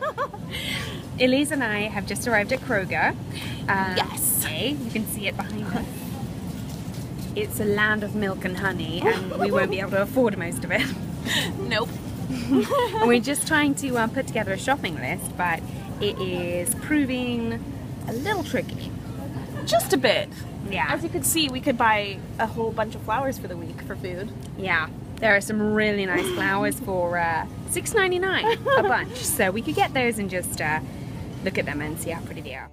Elise and I have just arrived at Kroger. Um, Yes. okay, you can see it behind us. It's a land of milk and honey, and we won't be able to afford most of it. Nope. and we're just trying to um, put together a shopping list, but it is proving a little tricky. Just a bit. Yeah. As you can see, we could buy a whole bunch of flowers for the week for food. Yeah, there are some really nice flowers for uh, six ninety nine a bunch. So we could get those and just uh, look at them and see how pretty they are.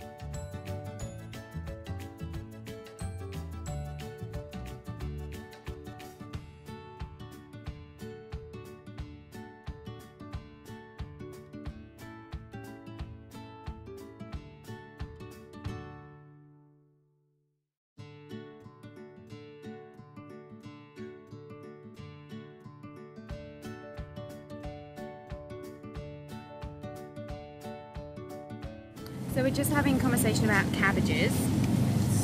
So we're just having a conversation about cabbages.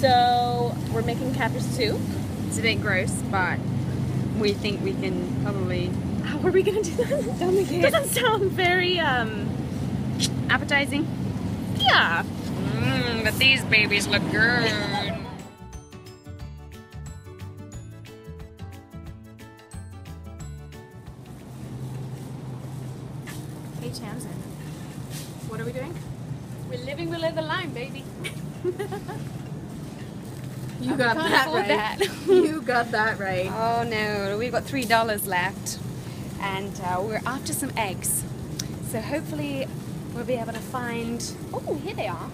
So we're making cabbage soup. It's a bit gross, but we think we can probably How are we gonna do that? It. Doesn't sound very um. appetizing. Yeah. Mmm, but these babies look good. Hey Tamzin, what are we doing? Living below the line, baby. You got that right. that. you got that right. Oh no, we've got three dollars left, and uh, we're after some eggs. So hopefully we'll be able to find. Oh, here they are.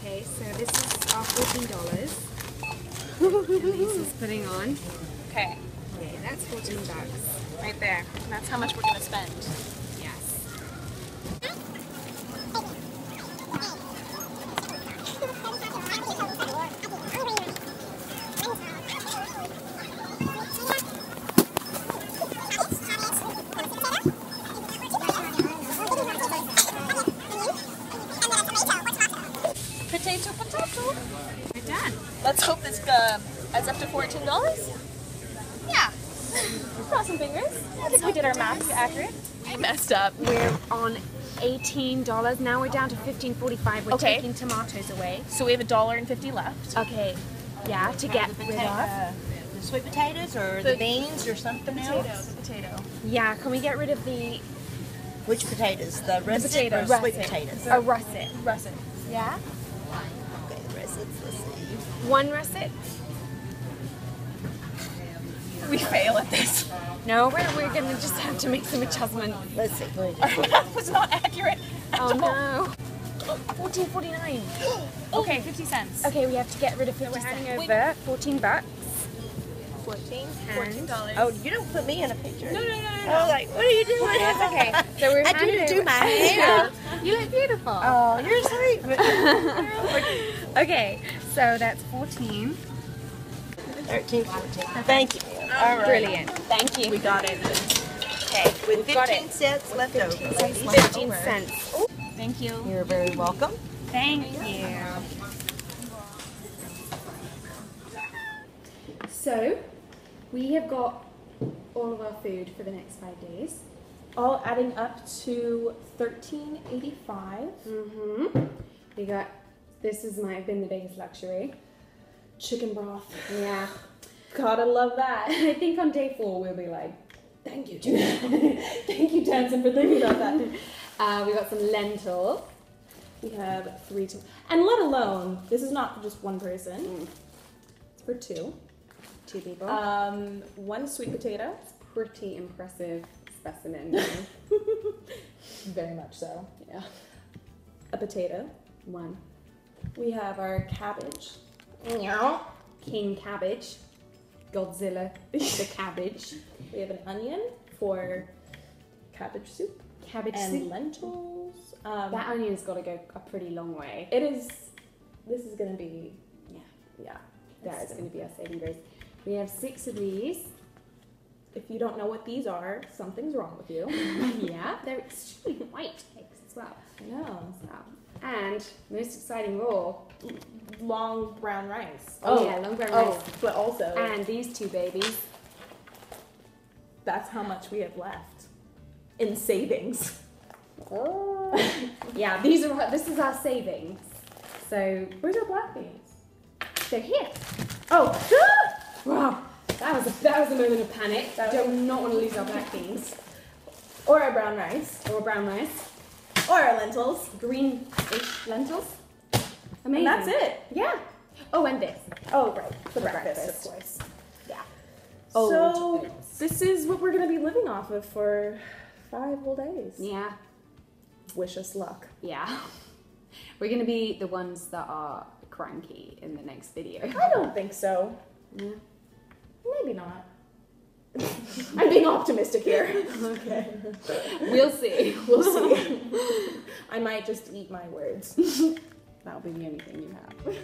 Okay, so this is our fourteen dollars. Elise is putting on. Okay. Okay, that's fourteen bucks right there. That's how much we're gonna spend. Yes. Potato, potato. We're done. Let's hope this uh, adds up to fourteen dollars. Yeah. Cross some fingers. I think we did our math accurate. We messed up. We're on eighteen dollars now. We're down to fifteen forty-five. We're Okay. taking tomatoes away. So we have a dollar and fifty left. Okay. Yeah, to get rid of. Uh, the sweet potatoes or the, The- beans or something Potato, else? potato. Yeah, can we get rid of the Which potatoes? The russet or potatoes. sweet Russet. potatoes? a russet? Russet. Yeah. One russet. We fail at this. No, we're, we're gonna just have to make some adjustments. Let's see. Our math was not accurate. at Oh all. no. Fourteen forty-nine. Okay, fifty cents. Okay, we have to get rid of fifty we're cents. handing over fourteen bucks. Fourteen. Fourteen dollars. Oh, you don't put me in a picture. no, no, no, no, I no. was like, what are you doing? That's okay. So we're I didn't do over- my hair. You look beautiful. Oh, you're sweet. Okay, so that's fourteen. 13, 14. Thank you. All right. Brilliant. Thank you. We got it. Okay, With we've got 15 cents left over. ladies. Fifteen cents. Thank you. You're very welcome. Thank you. So, we have got all of our food for the next five days. All adding up to thirteen eighty-five. Mm-hmm. We got, this is my, been the biggest luxury. Chicken broth. Yeah. Gotta love that. I think on day four we'll be like, Thank you. Thank you, Tamzin, for thinking about that. uh, we got some lentils. We have three, to, and let alone this is not for just one person. It's for two. Two people. Um, one sweet potato. Pretty impressive specimen. Very much so. Yeah. A potato. One. We have our cabbage. King cabbage. Godzilla the cabbage. We have an onion for cabbage soup Cabbage and soup. lentils. Um, That onion's got to go a pretty long way. it is. This is gonna be. Yeah. Yeah. That is going to be our saving grace. We have six of these. If you don't know what these are, something's wrong with you. yeah, they're extremely white eggs as well. I know. So, And most exciting of all. Long brown rice. Oh, oh, yeah, long brown oh, rice. but also And these two babies. that's how much we have left in savings. Oh. yeah, these are this is our savings. So Where's our black beans? they're here. Oh, Wow, that was a, that was a moment of panic. That Do was- not want to lose our black beans or our brown rice, or brown rice, or our lentils. green-ish lentils. Amazing. And that's it. Yeah. Oh, and this. Oh, right, for For breakfast, breakfast. of course. Yeah. Oh, so Old. this is what we're gonna be living off of for five whole days. Yeah. Wish us luck. Yeah. We're gonna be the ones that are cranky in the next video. I don't think so. Yeah. Maybe not. I'm being optimistic here. Okay. we'll see. We'll see. I might just eat my words. That'll be the only thing you have.